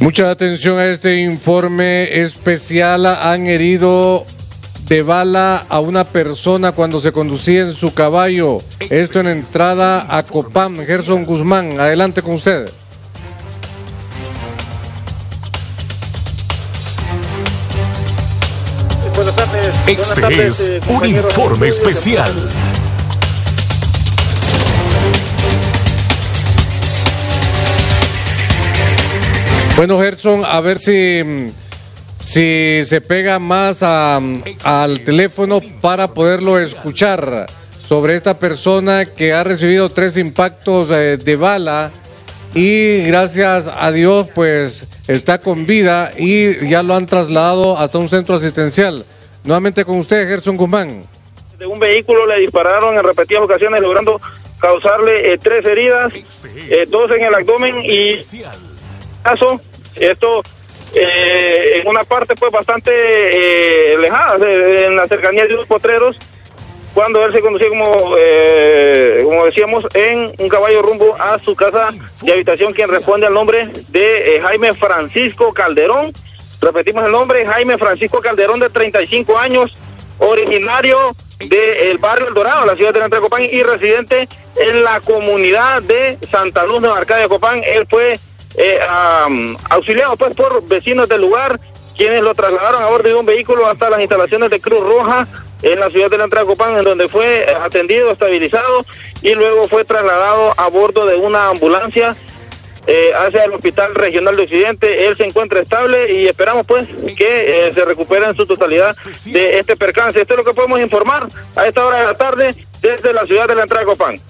Mucha atención a este informe especial. Han herido de bala a una persona cuando se conducía en su caballo. Esto en entrada a Copán. Gerson Guzmán, adelante con usted. Buenas tardes. Este tardes, es un informe especial. Bueno, Gerson, a ver si, mm, si se pega más mm, al teléfono para poderlo escuchar sobre esta persona que ha recibido tres impactos eh, de bala y gracias a Dios pues está con vida y ya lo han trasladado hasta un centro asistencial. Nuevamente con usted, Gerson Guzmán. De un vehículo le dispararon en repetidas ocasiones, logrando causarle eh, tres heridas, eh, dos en el abdomen y caso. Esto eh, en una parte pues bastante eh, lejana, en la cercanía de unos potreros, cuando él se conducía como, eh, como decíamos, en un caballo rumbo a su casa de habitación, quien responde al nombre de eh, Jaime Francisco Calderón. Repetimos el nombre, Jaime Francisco Calderón, de 35 años, originario del barrio El Dorado, la ciudad de Entre Copán, y residente en la comunidad de Santa Luz de Marcadia Copán. Él fue eh, am, auxiliado pues por vecinos del lugar, quienes lo trasladaron a bordo de un vehículo hasta las instalaciones de Cruz Roja en la ciudad de la Entrada Copán, en donde fue eh, atendido, estabilizado y luego fue trasladado a bordo de una ambulancia eh, hacia el Hospital Regional de Occidente. Él se encuentra estable y esperamos pues que eh, se recupere en su totalidad de este percance. Esto es lo que podemos informar a esta hora de la tarde desde la ciudad de la Entrada Copán.